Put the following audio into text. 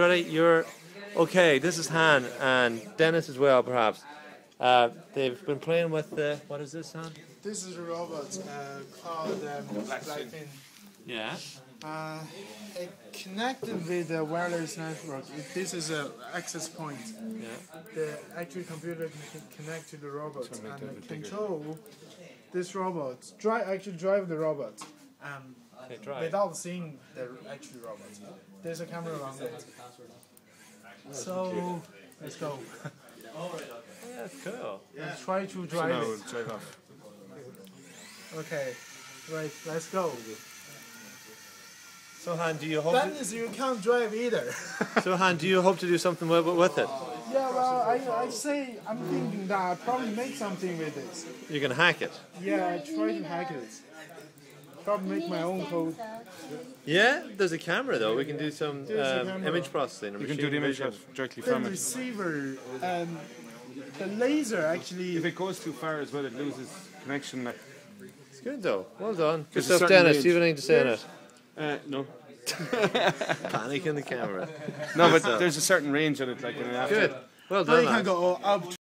Ready? You're okay. This is Han and Dennis as well, perhaps. Uh, they've been playing with the what is this, Han? This is a robot uh, called um, Blackfin. Yeah. Uh, it connected with the wireless network. It, this is a access point. Yeah. The actual computer can connect to the robot and control this robot. Drive actually drive the robot. Um, Okay, try. without seeing the actual robot. There's a camera around it. So let's go. Yeah, that's cool. Let's try to drive it. Okay, right. Let's go. So Han, do you hope? That To, is, you can't drive either. so Han, do you hope to do something with, with it? yeah, well, I, I say I'm thinking that I probably make something with this. You can hack it. Yeah, I try to hack it. Probably make my own code. Yeah, there's a camera though. We can do some um, image processing. or You can do the image directly from it. receiver, um, the laser actually. If it goes too far as well, it loses connection. Like, It's good though. Well done. Good stuff, Dennis. Do you have anything to say on it? uh, no, Panic in the camera. no, but there's a certain range on it. Like, and after Good. Well Now done. you can go up